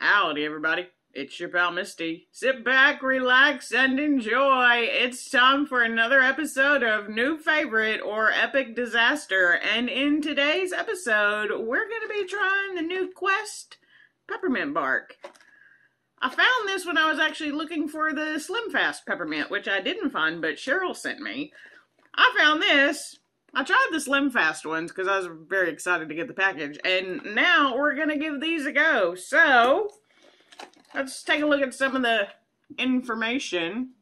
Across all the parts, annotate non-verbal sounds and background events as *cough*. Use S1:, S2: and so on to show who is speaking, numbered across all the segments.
S1: Howdy, everybody. It's your pal Misty. Sit back, relax, and enjoy. It's time for another episode of New Favorite or Epic Disaster. And in today's episode, we're going to be trying the new Quest Peppermint Bark. I found this when I was actually looking for the Slim Fast Peppermint, which I didn't find, but Cheryl sent me. I found this I tried the Slim Fast ones because I was very excited to get the package, and now we're gonna give these a go. So, let's take a look at some of the information.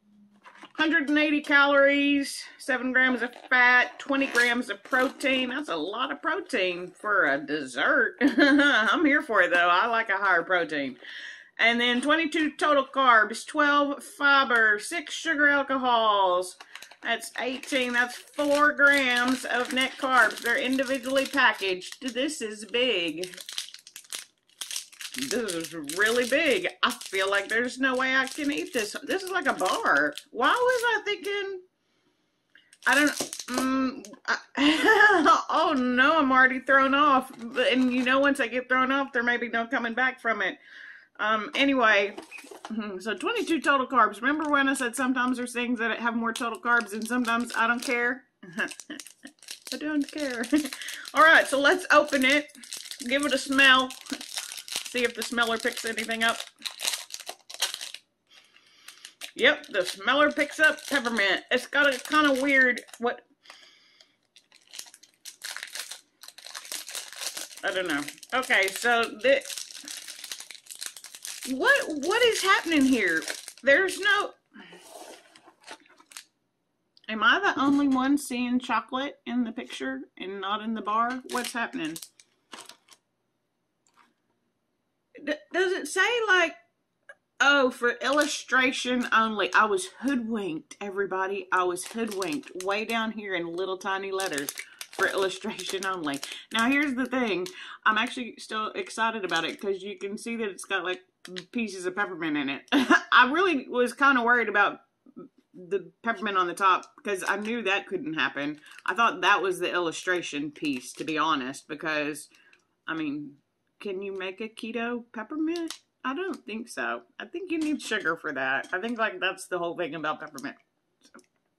S1: 180 calories, 7 grams of fat, 20 grams of protein. That's a lot of protein for a dessert. *laughs* I'm here for it though. I like a higher protein. And then 22 total carbs, 12 fiber, 6 sugar alcohols, that's 18. That's 4 grams of net carbs. They're individually packaged. This is big. This is really big. I feel like there's no way I can eat this. This is like a bar. Why was I thinking... I don't... Um, I, *laughs* oh, no, I'm already thrown off. And you know, once I get thrown off, there may be no coming back from it. Um, anyway, *laughs* so 22 total carbs. Remember when I said sometimes there's things that have more total carbs and sometimes I don't care? *laughs* I don't care. *laughs* All right, so let's open it. Give it a smell. See if the smeller picks anything up. Yep, the smeller picks up peppermint. It's got a kind of weird, what, I don't know. Okay, so this, what what is happening here? There's no Am I the only one seeing chocolate in the picture and not in the bar? What's happening? D does it say like Oh, for illustration only. I was hoodwinked, everybody. I was hoodwinked way down here in little tiny letters for illustration only. Now, here's the thing. I'm actually still excited about it because you can see that it's got like pieces of peppermint in it. *laughs* I really was kind of worried about the peppermint on the top because I knew that couldn't happen. I thought that was the illustration piece, to be honest, because, I mean, can you make a keto peppermint? I don't think so. I think you need sugar for that. I think, like, that's the whole thing about peppermint.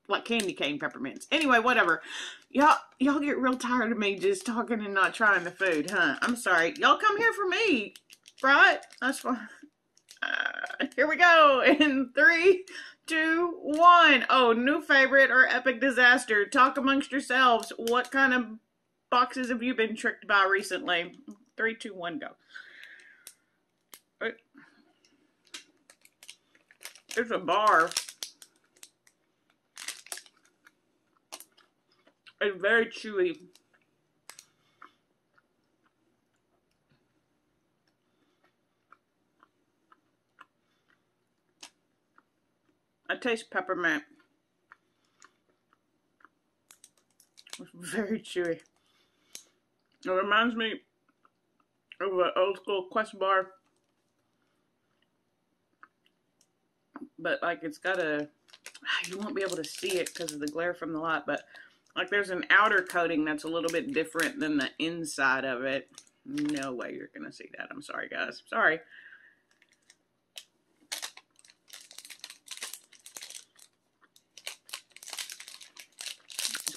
S1: Like candy cane peppermints. Anyway, whatever. Y'all, y'all get real tired of me just talking and not trying the food, huh? I'm sorry. Y'all come here for me, right? That's fine. Uh, here we go. *laughs* In three, two, one. Oh, new favorite or epic disaster. Talk amongst yourselves. What kind of boxes have you been tricked by recently? Three, two, one, go. There's a bar. It's very chewy. I taste peppermint. It's very chewy. It reminds me of an old school Quest bar. But like it's got a, *sighs* you won't be able to see it because of the glare from the light, but like there's an outer coating that's a little bit different than the inside of it. No way you're going to see that. I'm sorry, guys. Sorry.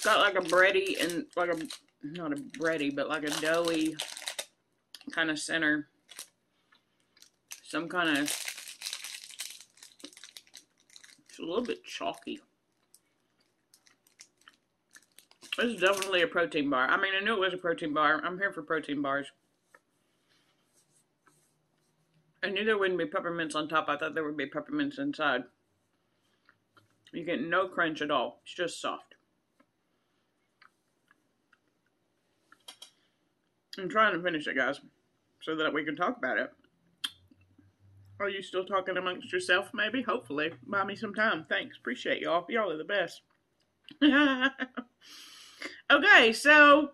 S1: It's got like a bready and like a, not a bready, but like a doughy kind of center. Some kind of, it's a little bit chalky. This is definitely a protein bar. I mean, I knew it was a protein bar. I'm here for protein bars. I knew there wouldn't be peppermints on top. I thought there would be peppermints inside. You get no crunch at all. It's just soft. I'm trying to finish it, guys, so that we can talk about it. Are you still talking amongst yourself, maybe? Hopefully. Buy me some time. Thanks. Appreciate y'all. Y'all are the best. *laughs* okay, so,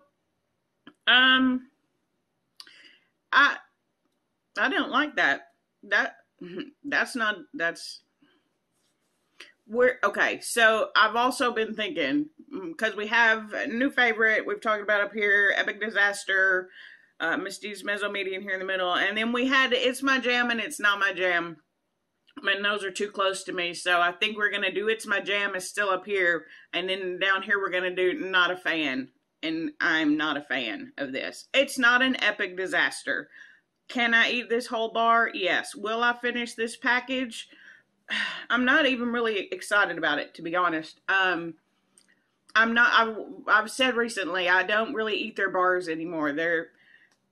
S1: um, I, I don't like that. That, *laughs* that's not, that's, we're, okay, so I've also been thinking, because mm, we have a new favorite we've talked about up here, Epic Disaster. uh, Misty's Median here in the middle. And then we had It's My Jam and It's Not My Jam. And those are too close to me. So I think we're to do It's My Jam is still up here. And then down here we're to do Not a Fan. And I'm not a fan of this. It's not an epic disaster. Can I eat this whole bar? Yes. Will I finish this package? I'm not even really excited about it, to be honest. Um, I'm not. I, I've said recently I don't really eat their bars anymore. They're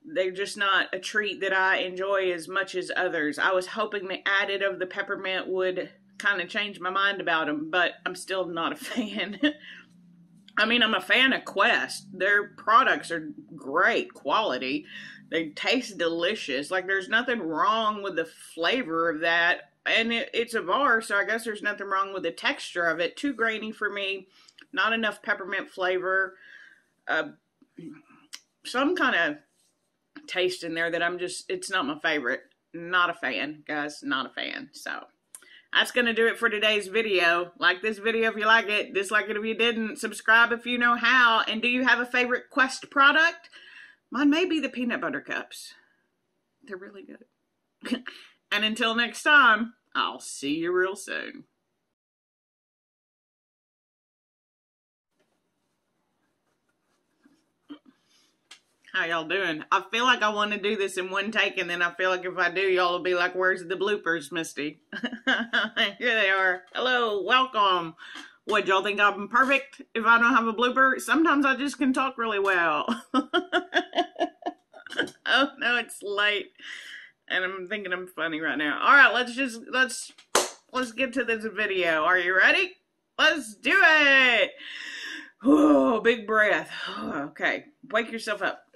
S1: they're just not a treat that I enjoy as much as others. I was hoping the added of the peppermint would kind of change my mind about them, but I'm still not a *laughs* fan. I mean, I'm a fan of Quest. Their products are great quality. They taste delicious. Like there's nothing wrong with the flavor of that. And it, it's a bar, so I guess there's nothing wrong with the texture of it. Too grainy for me. Not enough peppermint flavor. Uh, some kind of taste in there that I'm just, it's not my favorite. Not a fan, guys. Not a fan. So that's going to do it for today's video. Like this video if you like it. Dislike it if you didn't. Subscribe if you know how. And do you have a favorite Quest product? Mine may be the peanut butter cups. They're really good. *laughs* and until next time, I'll see you real soon. How y'all doing? I feel like I want to do this in one take, and then I feel like if I do, y'all will be like, Where's the bloopers, Misty? *laughs* Here they are. Hello, welcome. What, y'all think I'm perfect if I don't have a blooper? Sometimes I just can talk really well. *laughs* oh no, it's late. And I'm thinking I'm funny right now. Alright, let's just let's let's get to this video. Are you ready? Let's do it! Oh, big breath. *sighs* okay, wake yourself up. *clears throat*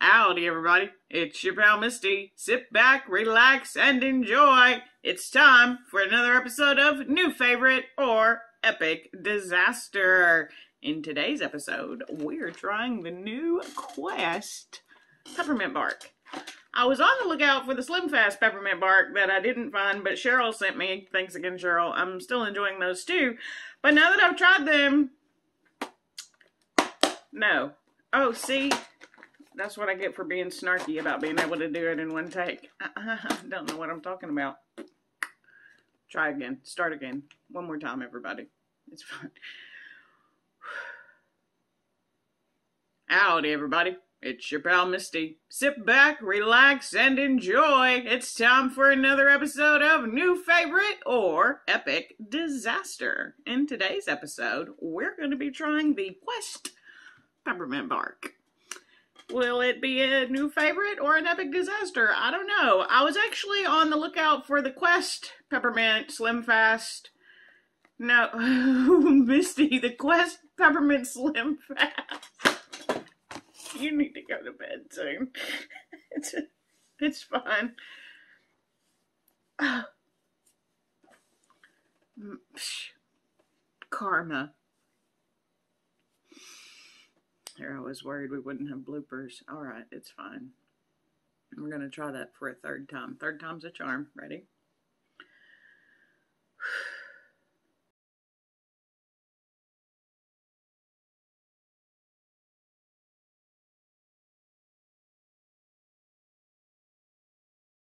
S1: Howdy, everybody. It's your pal Misty. Sit back, relax, and enjoy. It's time for another episode of New Favorite or Epic Disaster. In today's episode, we're trying the new Quest Peppermint Bark. I was on the lookout for the Slim Fast peppermint bark that I didn't find, but Cheryl sent me. Thanks again, Cheryl. I'm still enjoying those too. But now that I've tried them, no. Oh, see? That's what I get for being snarky about being able to do it in one take. I uh-uh, *laughs* don't know what I'm talking about. Try again. Start again. One more time, everybody. It's fine. Howdy, everybody. It's your pal Misty. Sit back, relax, and enjoy. It's time for another episode of New Favorite or Epic Disaster. In today's episode, we're going to be trying the Quest Peppermint Bark. Will it be a new favorite or an epic disaster? I don't know. I was actually on the lookout for the Quest Peppermint Slim Fast. No, *laughs* Misty, the Quest Peppermint Slim Fast *laughs* you need to go to bed soon. *laughs* it's it's fine. Oh. Mm, Karma. Here, I was worried we wouldn't have bloopers. All right, it's fine. We're going to try that for a third time. Third time's a charm. Ready?